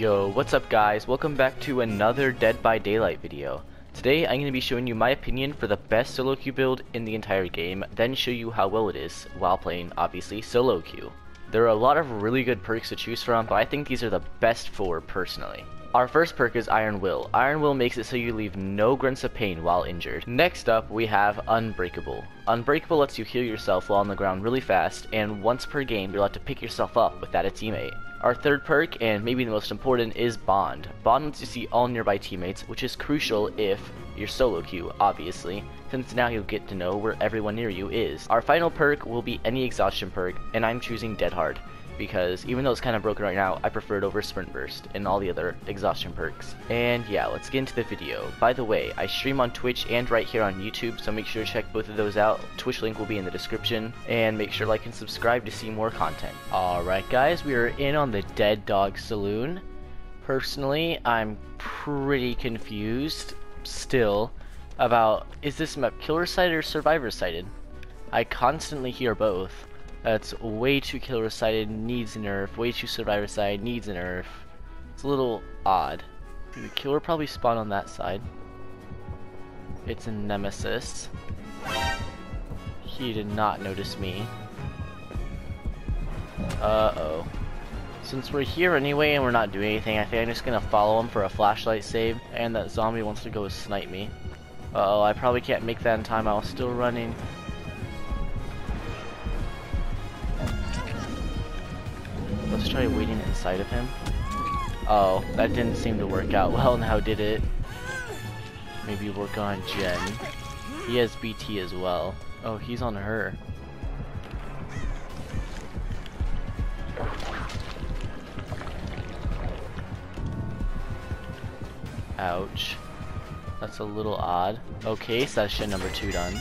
Yo, what's up guys? Welcome back to another Dead by Daylight video. Today I'm going to be showing you my opinion for the best solo queue build in the entire game, then show you how well it is while playing, obviously, solo queue. There are a lot of really good perks to choose from, but I think these are the best four personally. Our first perk is Iron Will. Iron Will makes it so you leave no grunts of pain while injured. Next up, we have Unbreakable. Unbreakable lets you heal yourself while on the ground really fast, and once per game, you're allowed to pick yourself up without a teammate. Our third perk, and maybe the most important, is Bond. Bond lets you see all nearby teammates, which is crucial if you're solo queue, obviously, since now you'll get to know where everyone near you is. Our final perk will be any exhaustion perk, and I'm choosing Dead Hard because even though it's kind of broken right now, I prefer it over Sprint Burst and all the other exhaustion perks. And yeah, let's get into the video. By the way, I stream on Twitch and right here on YouTube, so make sure to check both of those out. Twitch link will be in the description, and make sure to like and subscribe to see more content. Alright guys, we are in on the Dead Dog Saloon. Personally, I'm pretty confused still about is this map killer sided or survivor-sighted? I constantly hear both. That's way too killer sided, needs a nerf. Way too survivor side, needs a nerf. It's a little odd. The killer probably spawned on that side. It's a nemesis. He did not notice me. Uh-oh. Since we're here anyway and we're not doing anything, I think I'm just gonna follow him for a flashlight save. And that zombie wants to go snipe me. Uh oh I probably can't make that in time. I was still running. Let's try waiting inside of him. Oh, that didn't seem to work out well now, did it? Maybe work on gen. He has BT as well. Oh, he's on her. Ouch. That's a little odd. Okay, session number two done.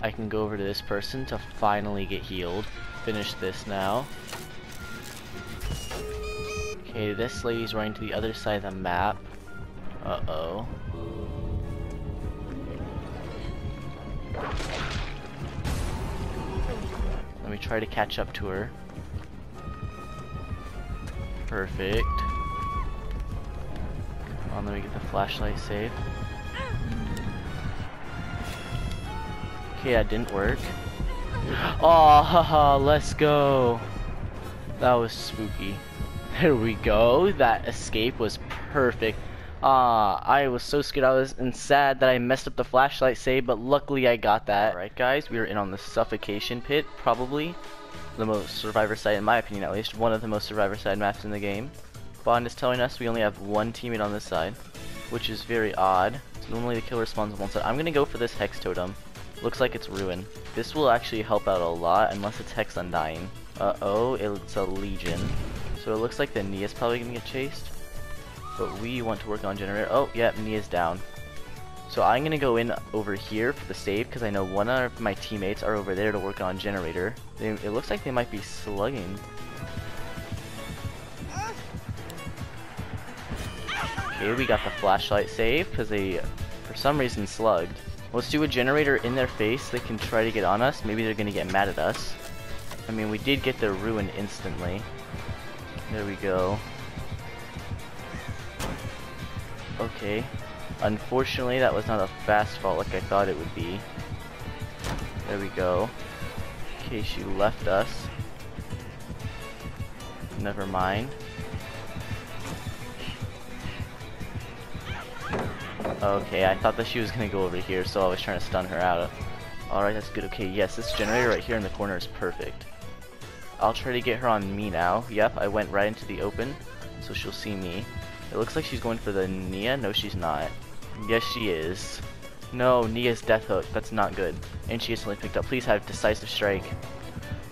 I can go over to this person to finally get healed finish this now. Okay, this lady's running to the other side of the map. Uh-oh. Let me try to catch up to her. Perfect. On, let me get the flashlight saved. Okay, that didn't work. Oh, haha, let's go. That was spooky. There we go. That escape was perfect. Ah, uh, I was so scared I was and sad that I messed up the flashlight save, but luckily I got that. Alright guys, we are in on the suffocation pit, probably the most survivor side, in my opinion at least, one of the most survivor side maps in the game. Bond is telling us we only have one teammate on this side, which is very odd. Normally the killer spawns on one side. I'm gonna go for this hex totem. Looks like it's Ruin. This will actually help out a lot unless it's Hex Undying. Uh-oh, it's a Legion. So it looks like the Nea's probably gonna get chased. But we want to work on Generator. Oh, yeah, Nea's down. So I'm gonna go in over here for the save because I know one of my teammates are over there to work on Generator. They, it looks like they might be slugging. Okay, we got the flashlight save because they, for some reason, slugged. Let's do a generator in their face. They can try to get on us. Maybe they're going to get mad at us. I mean, we did get their ruin instantly. There we go. Okay. Unfortunately, that was not a fast fall like I thought it would be. There we go. Okay, she left us. Never mind. Okay, I thought that she was gonna go over here, so I was trying to stun her out. Of. Alright, that's good. Okay, yes, this generator right here in the corner is perfect. I'll try to get her on me now. Yep, I went right into the open, so she'll see me. It looks like she's going for the Nea. No, she's not. Yes, she is. No, Nea's death hook. That's not good. And she instantly picked up. Please have decisive strike.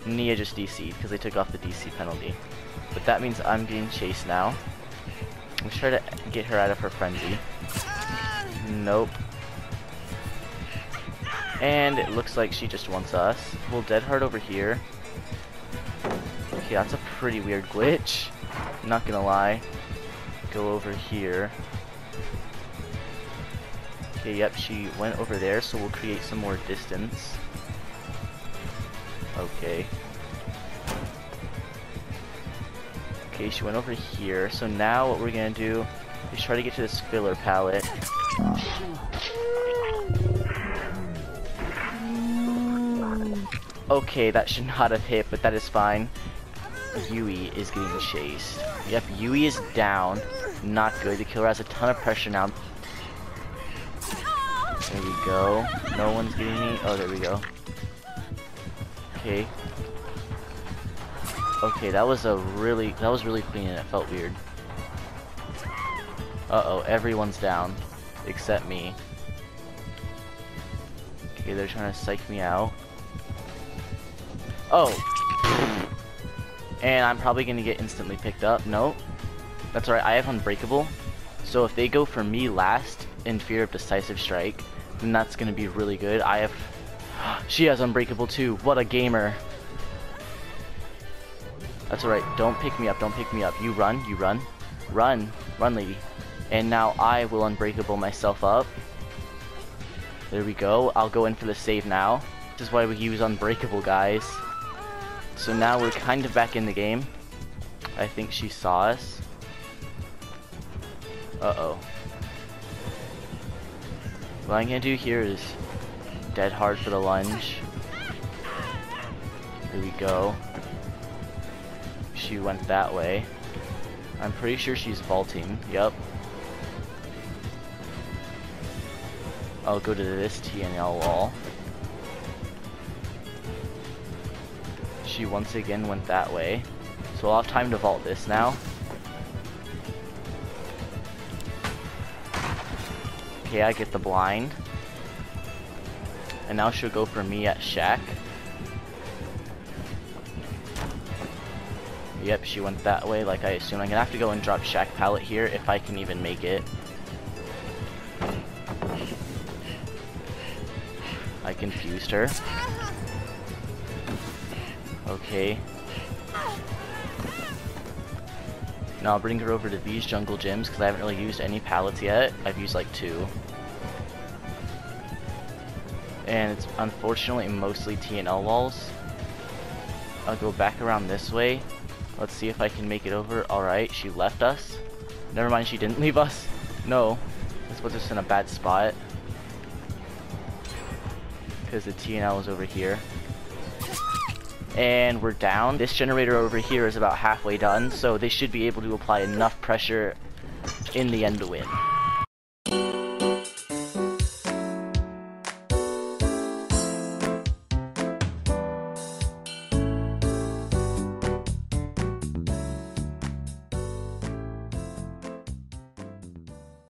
Nea just DC'd because they took off the DC penalty. But that means I'm getting chased now. Let's try to get her out of her frenzy. Nope. And it looks like she just wants us. We'll Dead Hard over here. Okay, that's a pretty weird glitch. Not gonna lie. Go over here. Okay, yep, she went over there, so we'll create some more distance. Okay. Okay, she went over here. So now what we're gonna do is try to get to this filler pallet. Okay, that should not have hit, but that is fine. Yui is getting chased. Yep, Yui is down. Not good. The killer has a ton of pressure now. There we go. No one's getting me. Oh, there we go. Okay. Okay, that was a really that was really clean and it felt weird. Uh-oh, everyone's down except me. Okay, they're trying to psych me out. Oh. And I'm probably going to get instantly picked up. No. That's alright, I have Unbreakable. So if they go for me last in fear of Decisive Strike, then that's going to be really good. I have... She has Unbreakable too. What a gamer. That's alright. Don't pick me up. Don't pick me up. You run. You run. Run. Run, lady. And now I will Unbreakable myself up. There we go. I'll go in for the save now. This is why we use Unbreakable, guys. So now we're kind of back in the game. I think she saw us. Uh-oh. What I'm gonna do here is dead hard for the lunge. Here we go. She went that way. I'm pretty sure she's vaulting. Yep. I'll go to this TNL wall. She once again went that way. So I'll have time to vault this now. Okay, I get the blind. And now she'll go for me at Shack. Yep, she went that way like I assume. I'm gonna have to go and drop Shack pallet here if I can even make it. I confused her. Okay. Now I'll bring her over to these jungle gyms because I haven't really used any pallets yet. I've used like two. And it's unfortunately mostly TNL walls. I'll go back around this way. Let's see if I can make it over. Alright, she left us. Never mind, she didn't leave us. No. This puts us in a bad spot. Because the TNL is over here and we're down. This generator over here is about halfway done, so they should be able to apply enough pressure in the end to win.